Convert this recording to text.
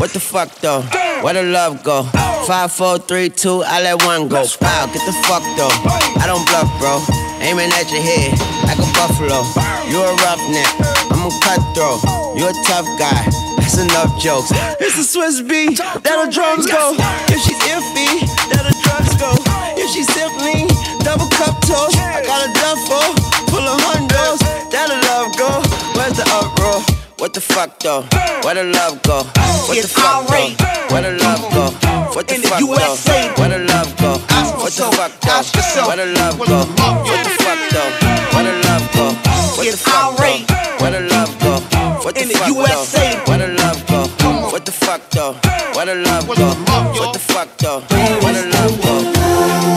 What the fuck though? Where the love go? Five, four, three, two, I let one go. Wow, get the fuck though. I don't bluff, bro. Aiming at your head like a buffalo. You a roughneck, I'm a cutthroat. You a tough guy. That's enough jokes. It's the Swizz Beatz, that'll drums go. If she's iffy, What the fuck though? Where the love go? What the fuck though? Where the love go? What the fuck though? Where the love go? What the fuck though? Where the love go? What the fuck though? Where the love go? What the fuck though? Where the love go? What the fuck though? Where the love go? What the fuck though? Where the love go? What the fuck though? Where the